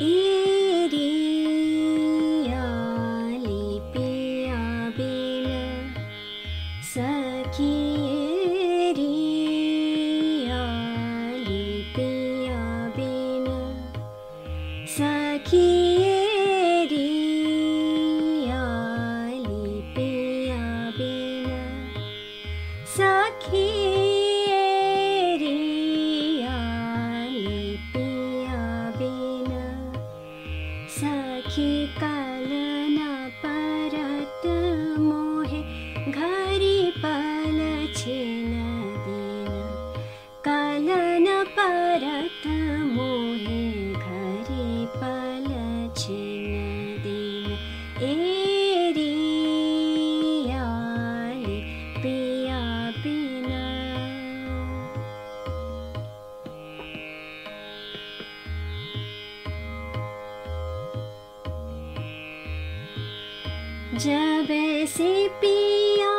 E 先から जब ऐसे पिया